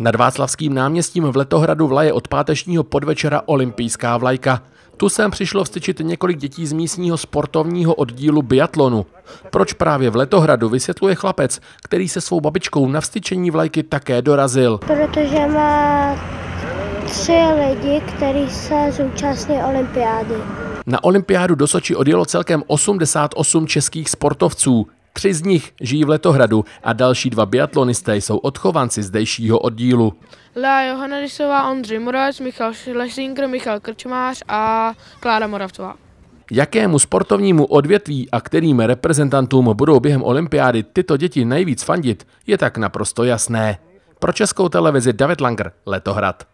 Nad Václavským náměstím v Letohradu vlaje od pátečního podvečera olympijská vlajka. Tu sem přišlo vstyčit několik dětí z místního sportovního oddílu biatlonu. Proč právě v Letohradu, vysvětluje chlapec, který se svou babičkou na vstyčení vlajky také dorazil. Protože má tři lidi, kteří se zúčastní olympiády. Na olympiádu do Soči odjelo celkem 88 českých sportovců. Tři z nich žijí v Letohradu a další dva biatlonisté jsou odchovanci zdejšího oddílu. Lea Johannadisová, Ondřej Moravec, Michal Šlesinger, Michal Krčmář a Klára Moravcová. Jakému sportovnímu odvětví a kterým reprezentantům budou během olympiády tyto děti nejvíc fandit, je tak naprosto jasné. Pro českou televizi David Langer, Letohrad.